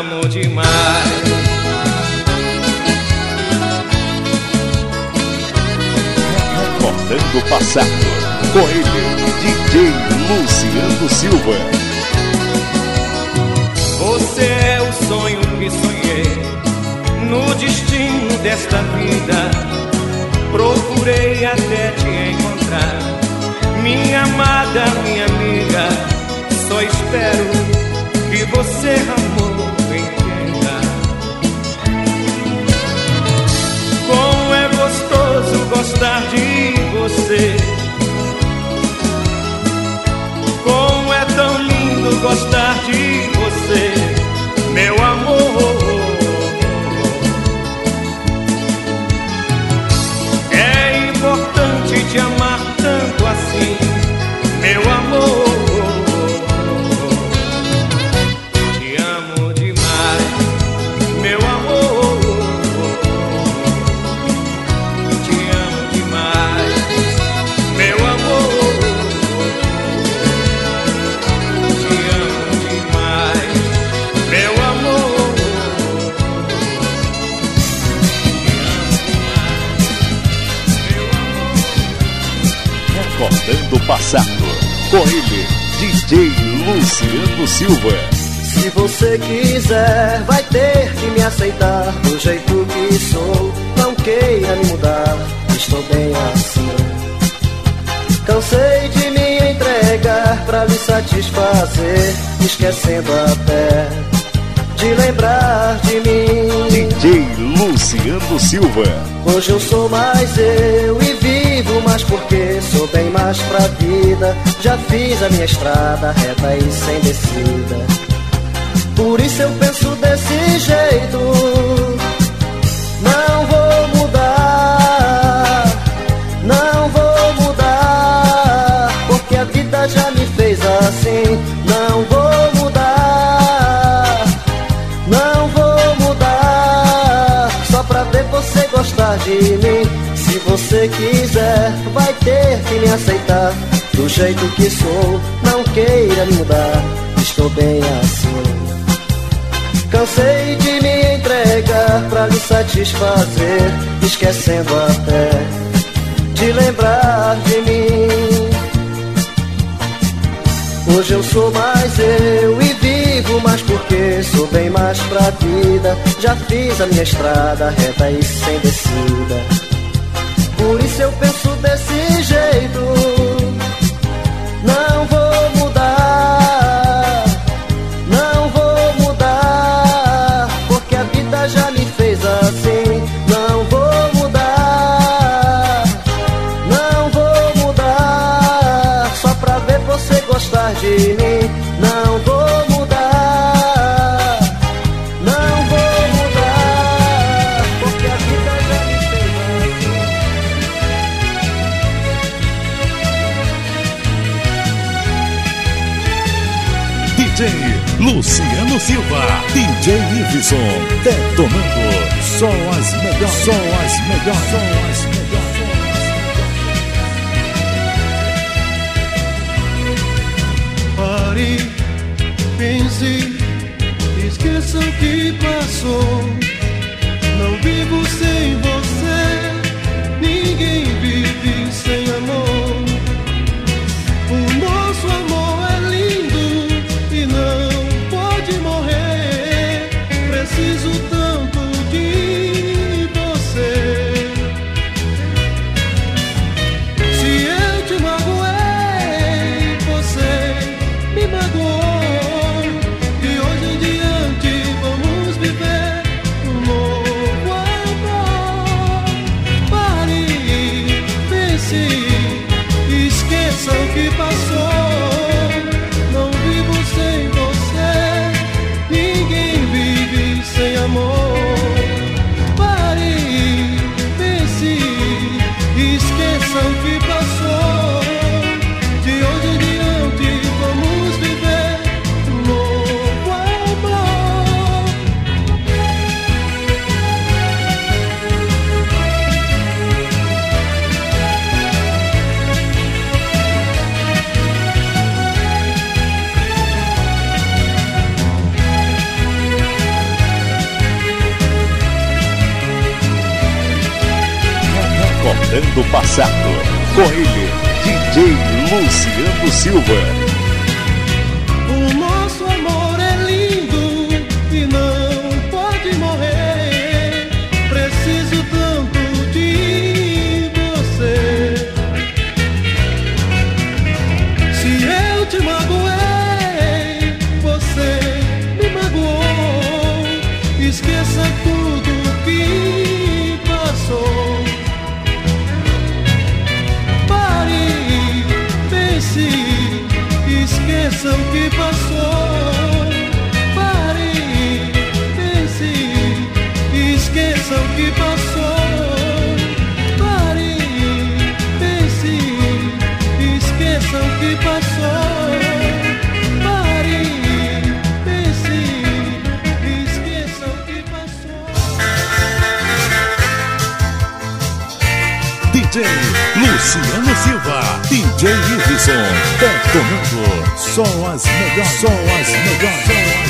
amo demais. Recordando passado, com ele, DJ Luciano Silva. Você é o sonho que sonhei, no destino desta vida. Procurei até te encontrar, minha amada, minha amiga. Só espero que você, amou. gostar de você. Como é tão lindo gostar de você, meu amor. J Luciano Silva. Se você quiser, vai ter que me aceitar do jeito que sou. Não queira me mudar, estou bem assim. Cansei de me entregar pra me satisfazer, esquecendo até de lembrar de mim. DJ Luciano Silva. Hoje eu sou mais eu e vivo, mas porque sou bem mais pra vida. Já fiz a minha estrada reta e sem descida. Por isso eu penso desse jeito. Não vou mudar, não vou mudar, porque a vida já me fez assim. Não vou mudar, não vou mudar, só pra ver você gostar de mim. Você quiser, vai ter que me aceitar do jeito que sou. Não queira me mudar, estou bem assim. Cansei de me entregar pra lhe satisfazer, esquecendo até de lembrar de mim. Hoje eu sou mais eu e vivo mais porque sou bem mais pra vida. Já fiz a minha estrada reta e sem descida. Por isso eu penso desse jeito. Luciano Silva, DJ Iveson, detonando só as melhores, só as melhores, só as melhores. Pare, pense, esqueça o que passou. Não vivo sem você, Recordando o passado, com ele, DJ Luciano Silva. O que passou. Pare, pense, esqueça o que passou. Pare, pense, esqueça o que passou. Pare, pense, esqueça o que passou. DJ Luciano DJ Iveson, detonando só as melhores, só as melhores,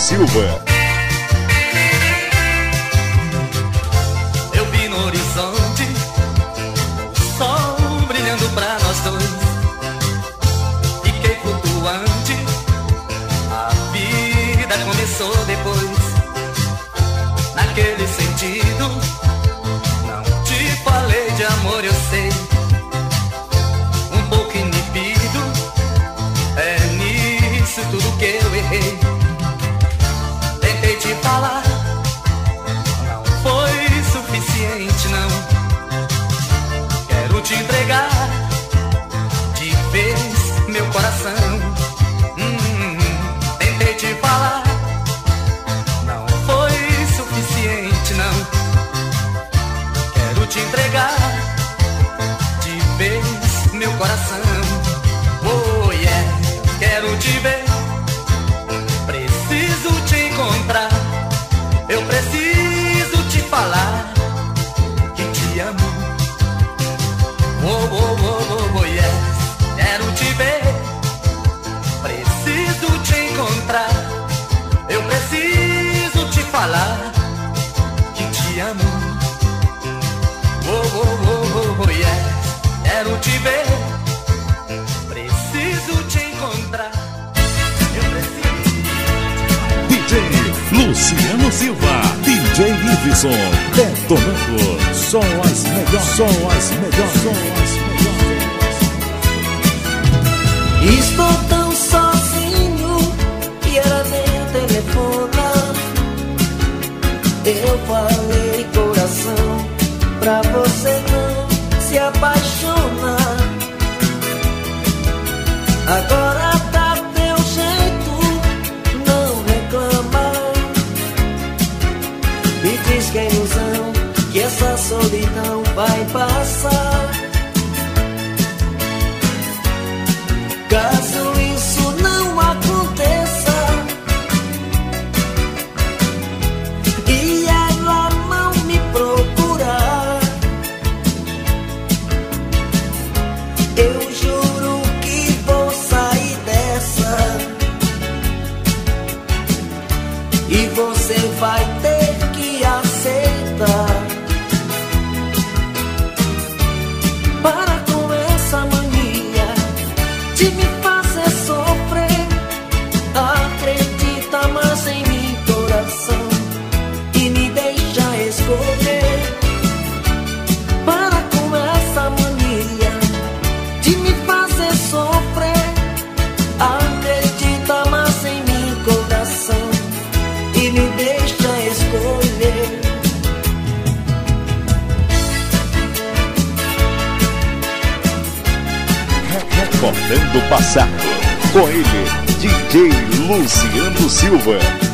Silva. coração. Davidson, detonando. São as melhores, são as melhores, são as melhores. Estou tão sozinho que ela nem telefona. Eu falei, coração, pra você não se apaixonar. Agora solidão vai passar. to me com ele, DJ Luciano Silva.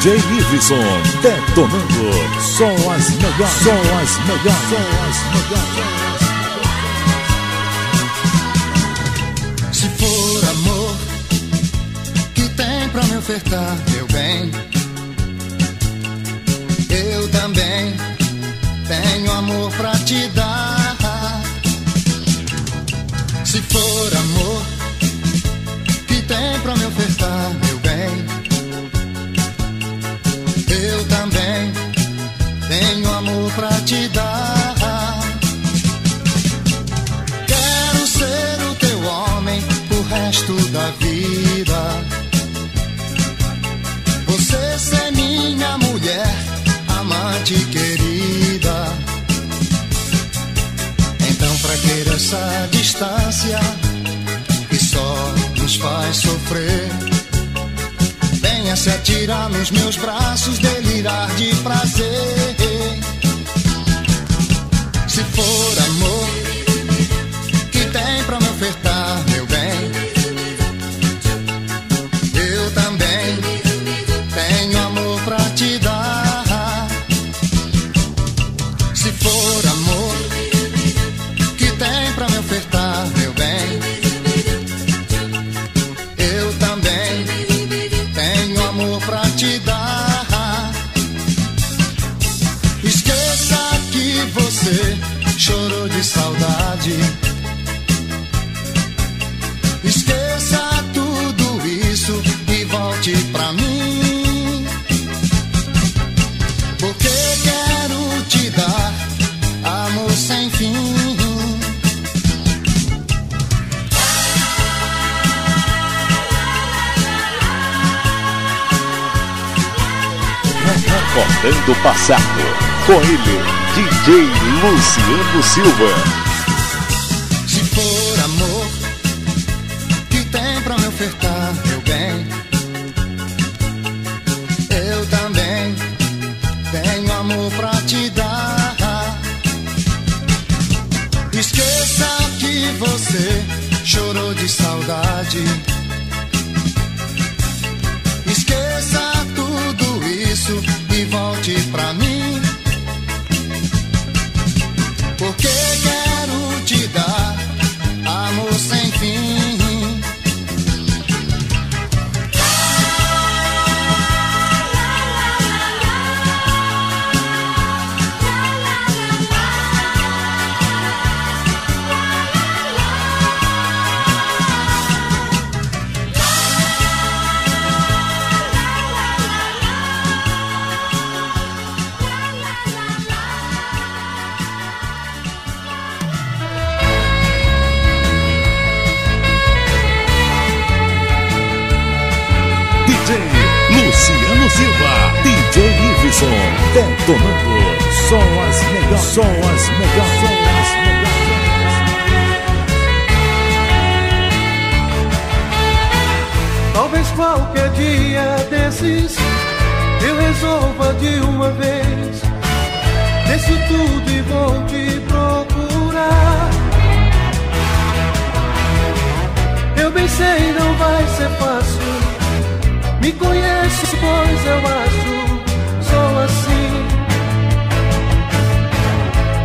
DJ Iveson, detonando. São as melhores, são as melhores, são as melhores. Pra te dar. Quero ser o teu homem o resto da vida. Você ser minha mulher, amante querida. Então, pra que essa distância que só nos faz sofrer? Venha se atirar nos meus braços, delirar de prazer. Recordando o passado. Com ele, DJ Luciano Silva. Conheço, pois eu acho, sou assim.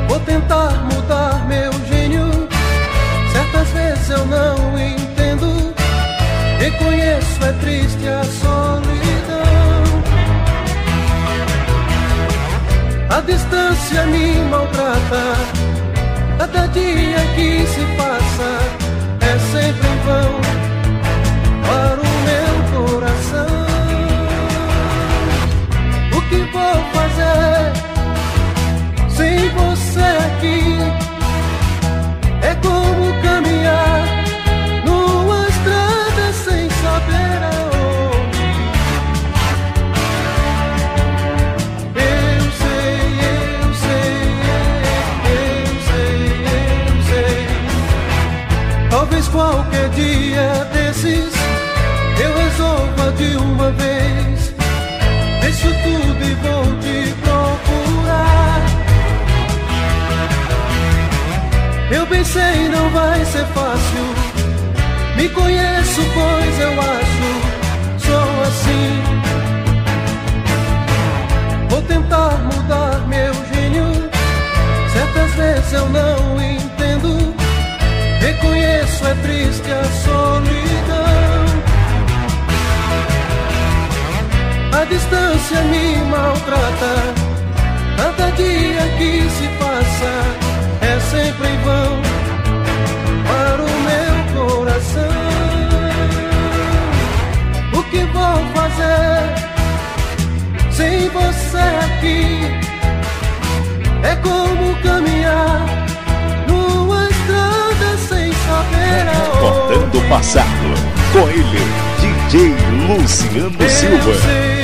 Vou tentar mudar meu gênio. Certas vezes eu não entendo. Reconheço, é triste a solidão. A distância me maltrata. Cada dia que se passa vou fazer sem você aqui? É como caminhar numa estrada sem saber aonde. Eu sei, eu sei, eu sei, eu sei. Talvez qualquer dia desses eu resolva de uma vez. Deixo tudo e vou te procurar. Eu bem sei, não vai ser fácil. Me conheço, pois eu acho, sou assim. Vou tentar mudar meu gênio. Certas vezes eu não entendo. Reconheço, é triste a solidão. A distância me maltrata. Cada dia que se passa é sempre em vão para o meu coração. O que vou fazer sem você aqui? É como caminhar numa estrada sem saber aonde. Cortando o passado com ele, DJ Luciano Silva.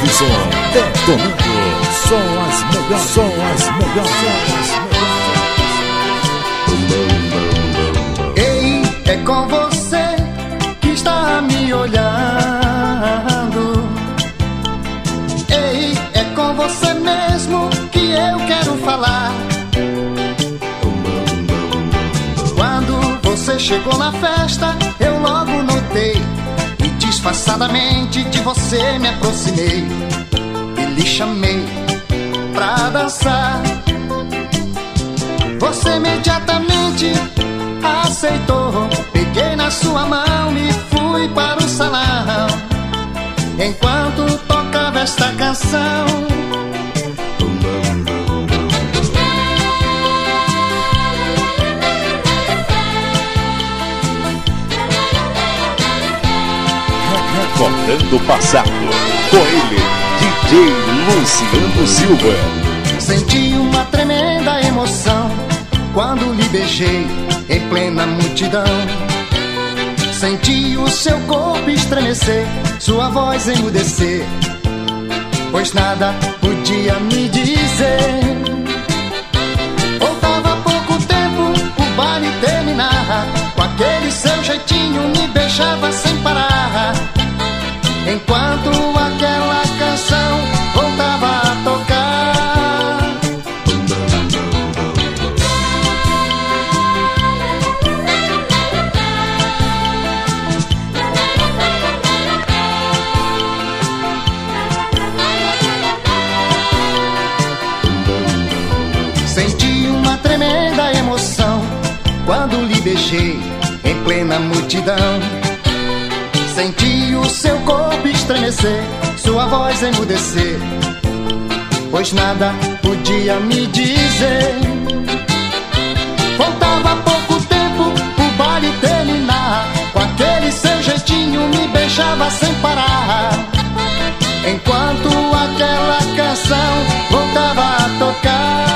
DJ Iveson, detonando só as melhores, as melhores. Ei, é com você que está me olhando. Ei, é com você mesmo que eu quero falar. Quando você chegou na festa, eu logo notei Disfarçadamente de você me aproximei e lhe chamei pra dançar. Você imediatamente aceitou. Peguei na sua mão e fui para o salão. Enquanto tocava esta canção. Recordando o passado. Com ele, DJ Luciano Silva. Senti uma tremenda emoção quando lhe beijei em plena multidão. Senti o seu corpo estremecer, sua voz emudecer, pois nada podia me dizer. Faltava pouco tempo o baile terminar, com aquele seu jeitinho me beijava sem parar. Enquanto aquela canção voltava a tocar. Senti uma tremenda emoção Quando lhe beijei em plena multidão Senti o seu corpo estremecer, sua voz emudecer, pois nada podia me dizer. Faltava pouco tempo o baile terminar, com aquele seu jeitinho me beijava sem parar. Enquanto aquela canção voltava a tocar.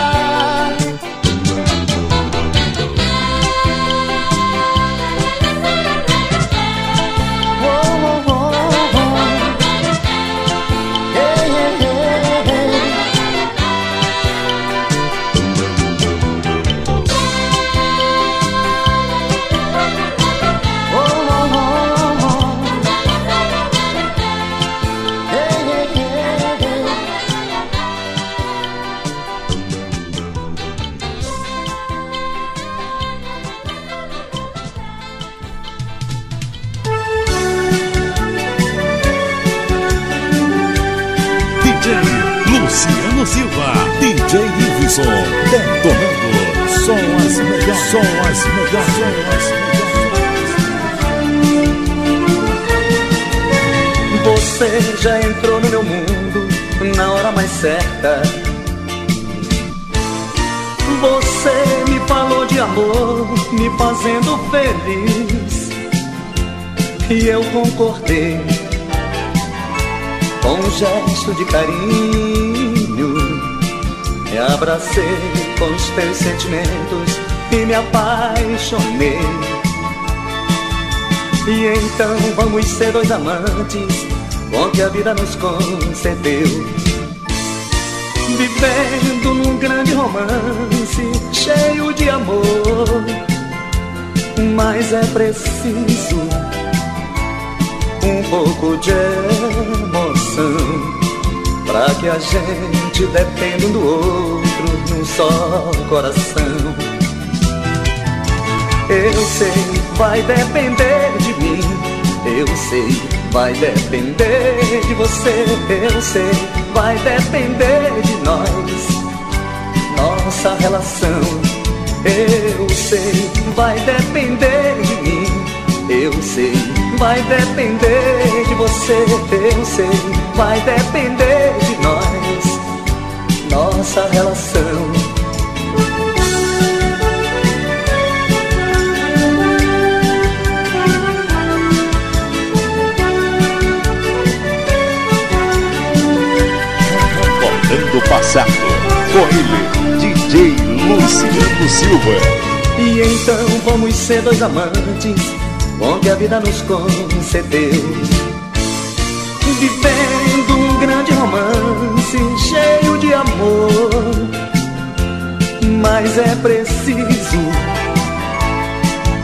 Já entrou no meu mundo na hora mais certa. Você me falou de amor, me fazendo feliz. E eu concordei com um gesto de carinho. Me abracei com os teus sentimentos e me apaixonei. E então vamos ser dois amantes com que a vida nos concedeu. Vivendo num grande romance cheio de amor. Mas é preciso um pouco de emoção Pra que a gente dependa um do outro num só coração eu sei, vai depender de mim. Eu sei, vai depender de você. Eu sei, vai depender de nós. nossa relação. Eu sei, vai depender de mim. Eu sei, vai depender de você. Eu sei, vai depender de nós. Nossa relação. Passado. Com ele, DJ Luciano Silva. E então vamos ser dois amantes, que a vida nos concedeu. Vivendo um grande romance, cheio de amor. Mas é preciso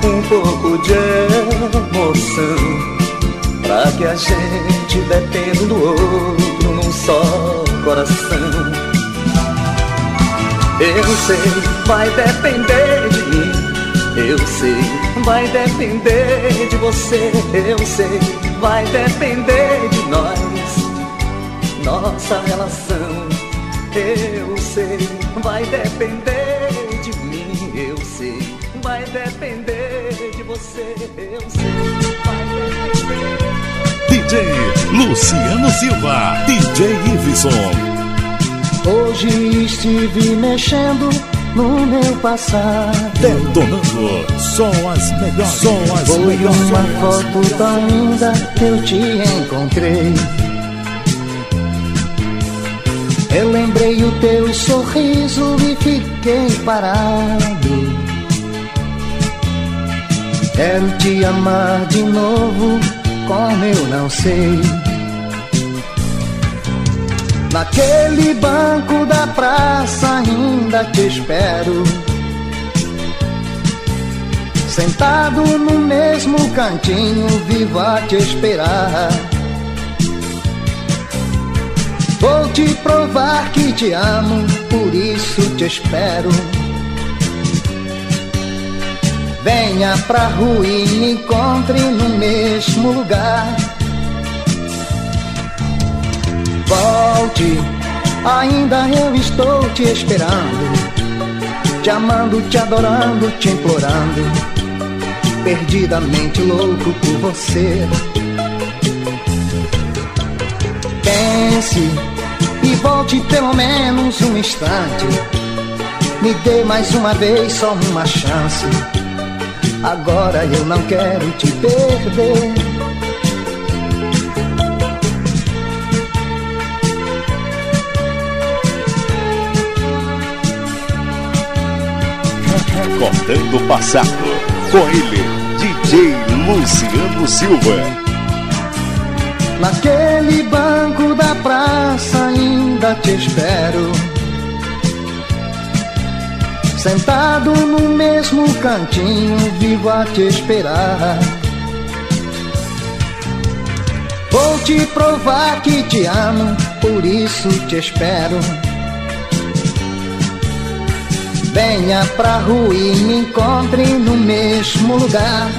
um pouco de emoção. Pra que a gente dependa do outro num só coração. Eu sei, vai depender de mim. Eu sei, vai depender de você. Eu sei, vai depender de nós. Nossa relação. Eu sei, vai depender de mim. Eu sei, vai depender de você. Eu sei. DJ Luciano Silva. DJ Iveson. Hoje estive mexendo no meu passado. Detonando só as melhores. Só as Foi melhores. uma foto tão linda que eu te encontrei. Eu lembrei o teu sorriso e fiquei parado. Quero te amar de novo, como eu não sei. Naquele banco da praça ainda te espero. Sentado no mesmo cantinho, vivo a te esperar. Vou te provar que te amo, por isso te espero. Venha pra rua e me encontre no mesmo lugar. Volte, ainda eu estou te esperando. Te amando, te adorando, te implorando. Perdidamente louco por você. Pense e volte pelo menos um instante. Me dê mais uma vez só uma chance. Agora eu não quero te perder. Recordando o passado. Com ele, DJ Luciano Silva. Naquele banco da praça ainda te espero. Sentado no mesmo cantinho, vivo a te esperar. Vou te provar que te amo, por isso te espero. Venha pra rua e me encontre no mesmo lugar.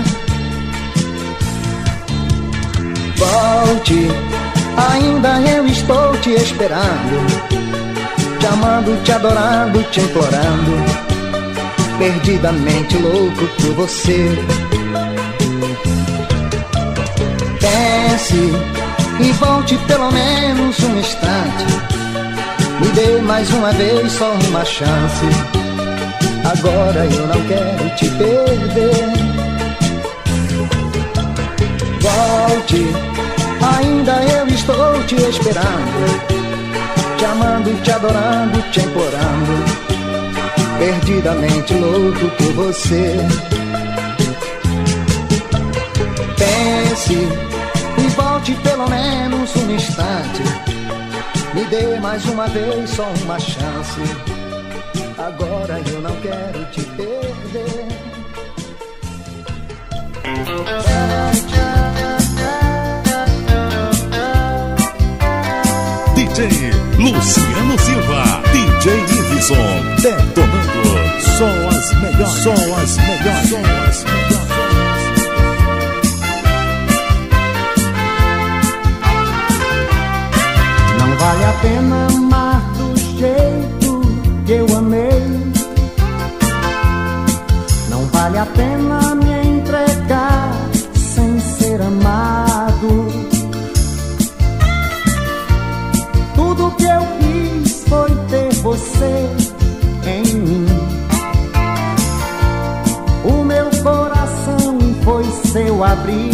Volte, ainda eu estou te esperando. Te amando, te adorando, te implorando. Perdidamente louco por você. Pense e volte pelo menos um instante. Me dê mais uma vez só uma chance. Agora eu não quero te perder. Volte, ainda eu estou te esperando. Te amando, te adorando, te implorando. Perdidamente louco por você. Pense e volte pelo menos um instante. Me dê mais uma vez só uma chance. Agora eu não quero te perder. DJ Luciano Silva. DJ Robinson, detonando. Só as melhores. Só as melhores. Só as melhores. Não vale a pena amar do jeito que eu amei. Não vale a pena me abre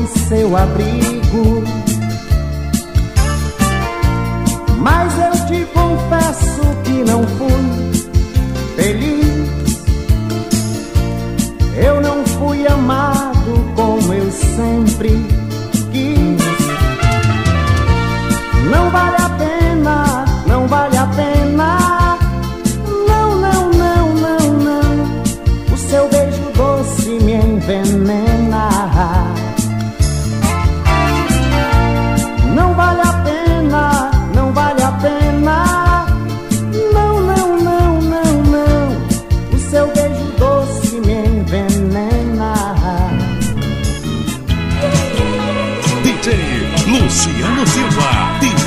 foi seu abrigo. Mas eu te confesso que não fui feliz.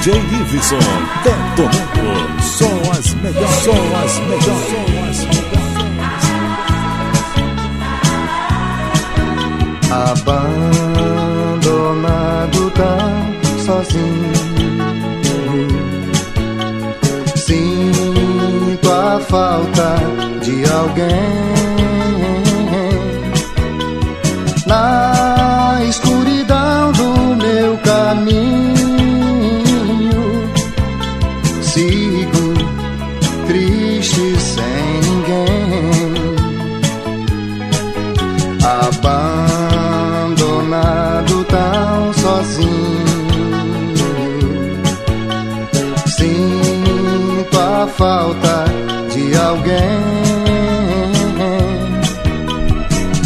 DJ Iveson. Detonando. Só as melhores. Só as melhores. Só as melhores. abandonado tão sozinho. Sinto a falta de alguém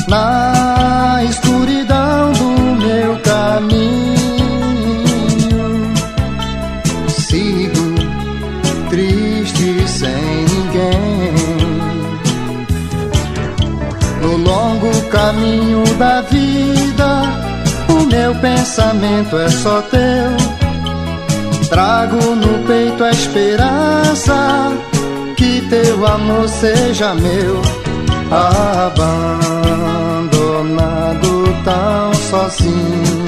na escuridão do meu caminho. Sigo triste sem ninguém. No longo caminho da vida, o meu pensamento é só teu. Trago no peito a esperança teu amor seja meu. Abandonado tão sozinho,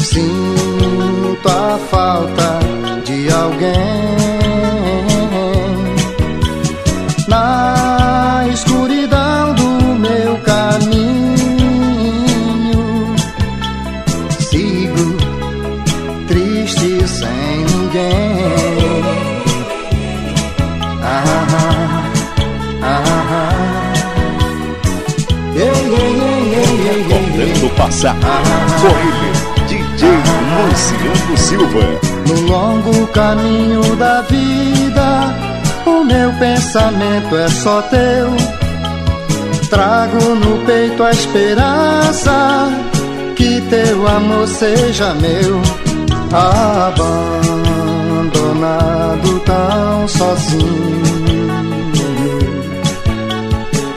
sinto a falta de alguém Passado. Com ele, DJ Luciano Silva. No longo caminho da vida, o meu pensamento é só teu. Trago no peito a esperança que teu amor seja meu. Abandonado tão sozinho,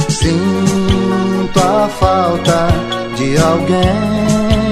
sinto a falta de alguém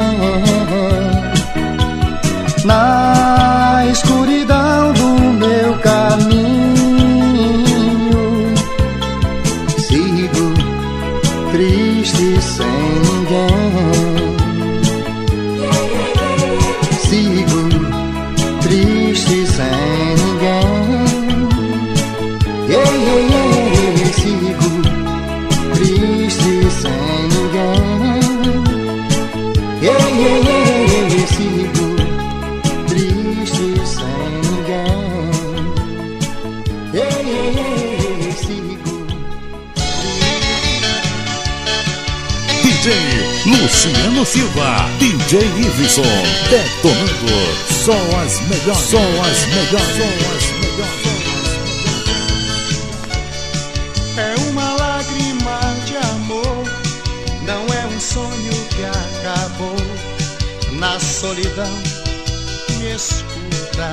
as melhores. Só as melhores. As melhores. É uma lágrima de amor, não é um sonho que acabou. Na solidão, me escuta.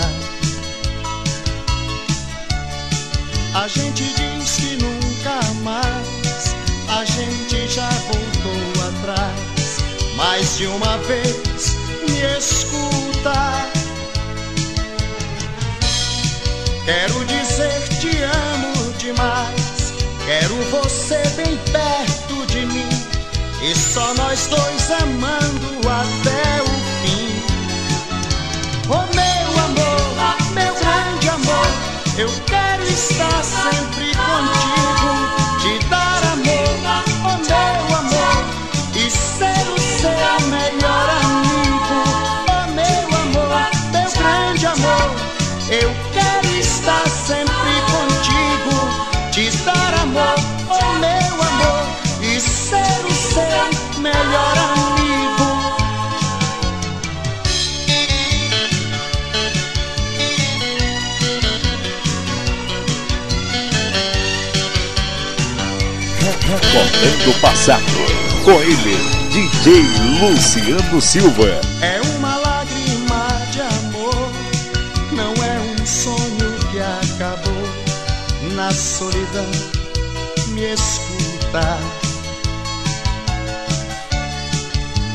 A gente diz que nunca mais a gente já voltou atrás. Mais de uma vez me escuta. Quero dizer te amo demais. Quero você bem perto de mim. E só nós dois amando até o fim. Oh meu amor, meu grande amor, eu quero estar sempre Recordando o passado. Com ele, DJ Luciano Silva. É uma lágrima de amor, não é um sonho que acabou. Na solidão, me escuta.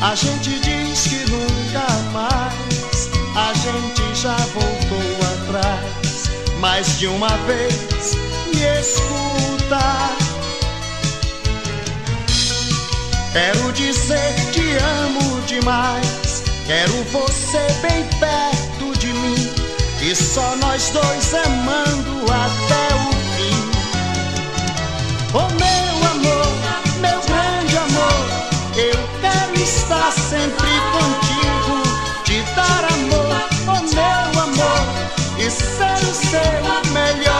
A gente diz que nunca mais a gente já voltou atrás. Mais de uma vez, me escuta. Quero dizer te amo demais. Quero você bem perto de mim. E só nós dois amando até o fim. Oh meu amor, meu grande amor, eu quero estar sempre contigo, te dar amor, oh meu amor, e ser o seu melhor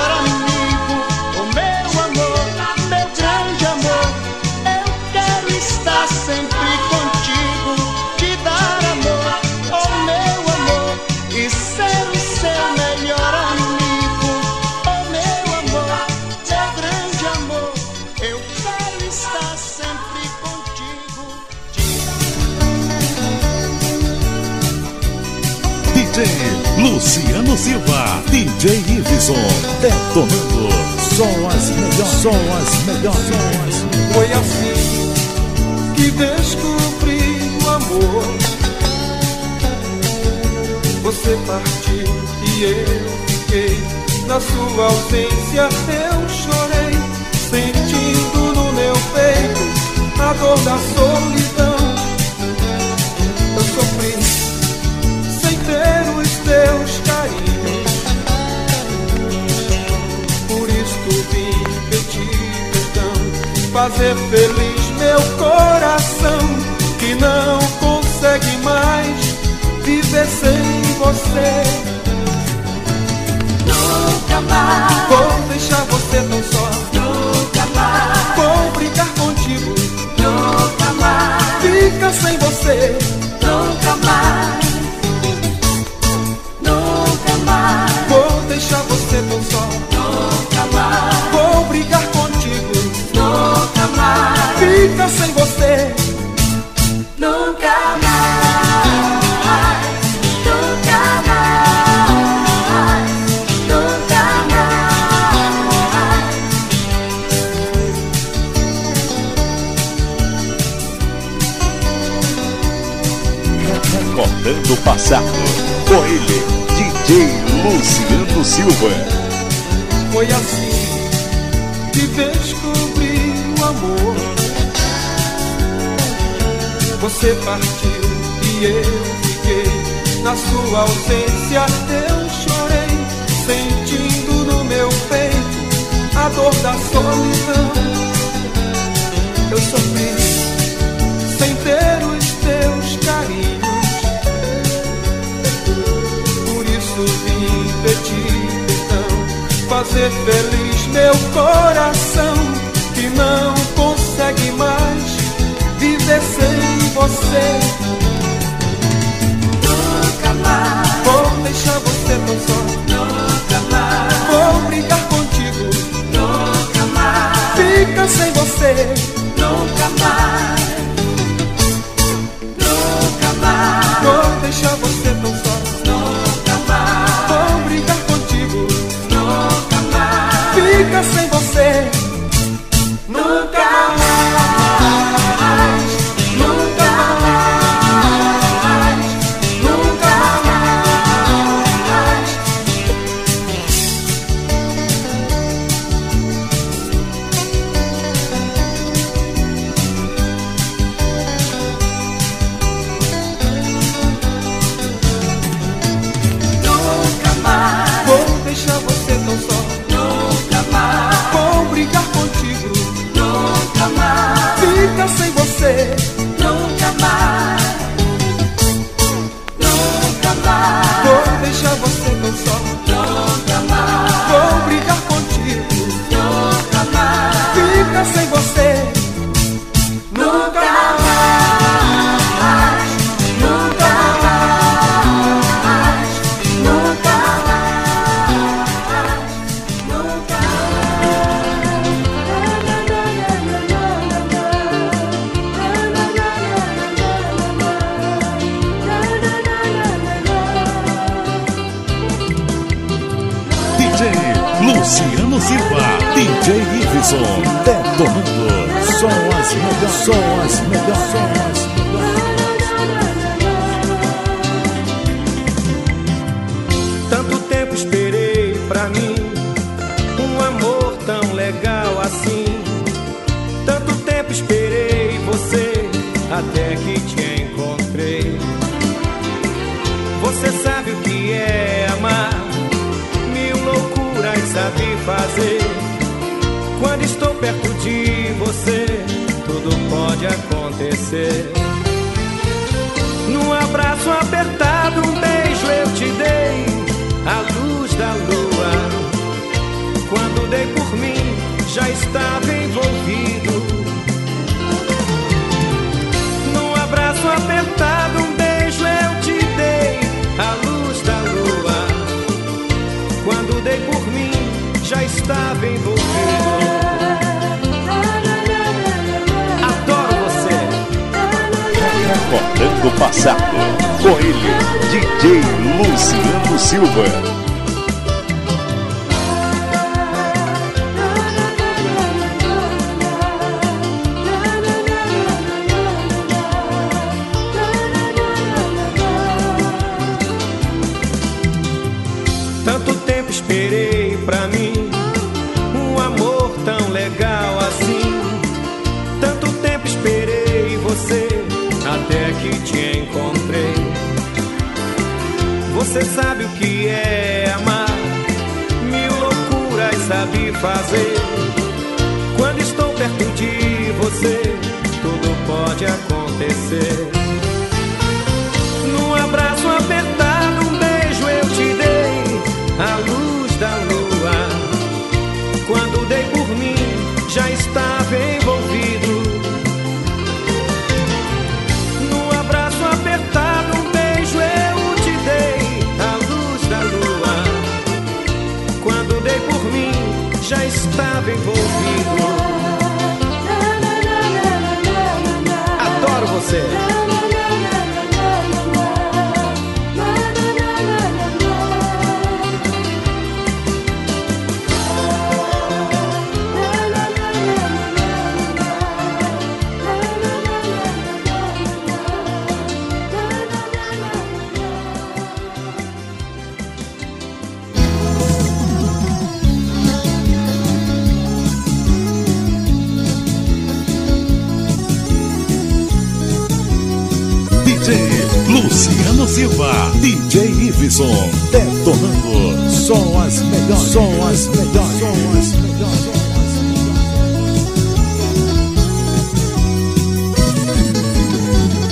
Luciano Silva. DJ Iveson. Detonando. Só as melhores. Só as melhores. Foi assim que descobri o amor. Você partiu e eu fiquei. Na sua ausência eu chorei, sentindo no meu peito a dor da solidão. Fazer feliz meu coração que não consegue mais viver sem você. Nunca mais, Vou deixar você tão só, nunca mais, vou brincar contigo, nunca mais, fica sem você. nunca mais, passado. Com ele, DJ Luciano Silva. Foi assim que descobri o amor. Você partiu e eu fiquei. Na sua ausência eu chorei, sentindo no meu peito a dor da solidão. Eu sofri sem ter os teus carinhos. Perdão, fazer feliz meu coração que não consegue mais viver sem você. Nunca mais, Vou deixar você tão só, nunca mais, vou brincar contigo, nunca mais, fica sem você. nunca mais, nunca mais, Vou deixar você tão só, nunca sem você. Nunca fazer. Quando estou perto de você, tudo pode acontecer.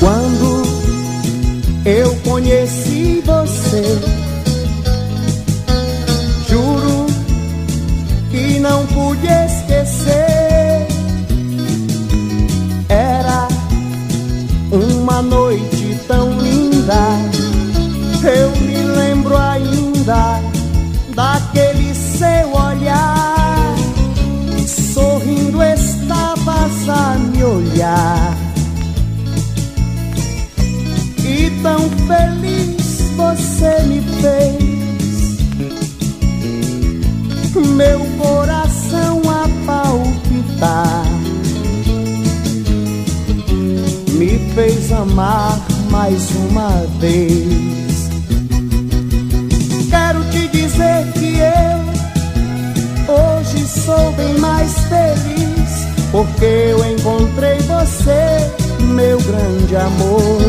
Quando eu conheci você, juro que não pude esquecer. Era uma noite tão linda. amar mais uma vez. Quero te dizer que eu hoje sou bem mais feliz, porque eu encontrei você, meu grande amor.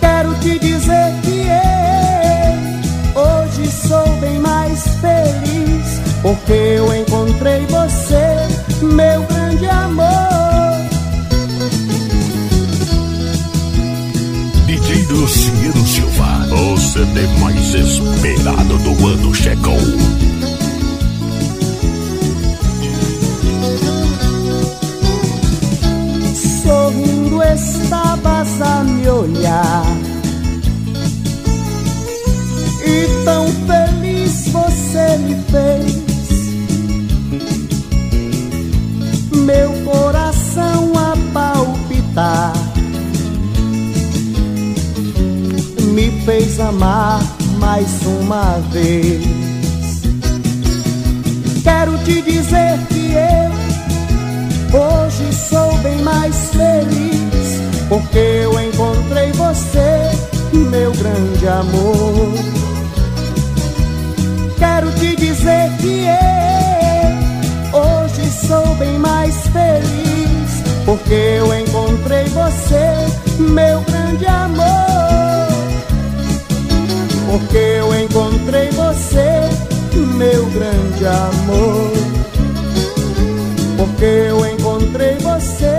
Quero te dizer que eu hoje sou bem mais feliz, porque eu encontrei você, meu grande Luciano Silva, o CD mais esperado do ano chegou. fez amar mais uma vez. Quero te dizer que eu hoje sou bem mais feliz, porque eu encontrei você, meu grande amor. Quero te dizer que eu hoje sou bem mais feliz, porque eu encontrei você, meu grande amor porque eu encontrei você, meu grande amor. Porque eu encontrei você.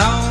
Now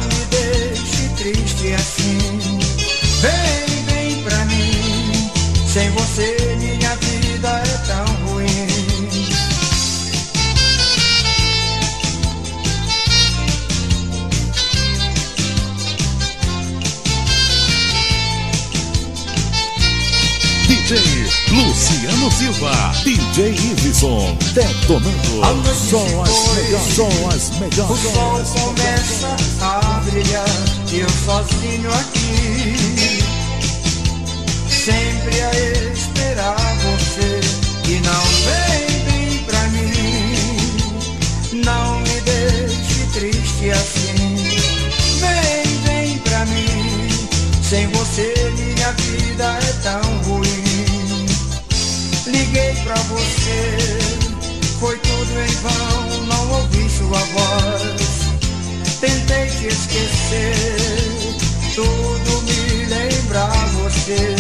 Luciano Silva, DJ Iveson, detonando. Só as melhores, só as melhores. O sol começa a brilhar, eu sozinho aqui, sempre a ele. esquecer, tudo me lembra você.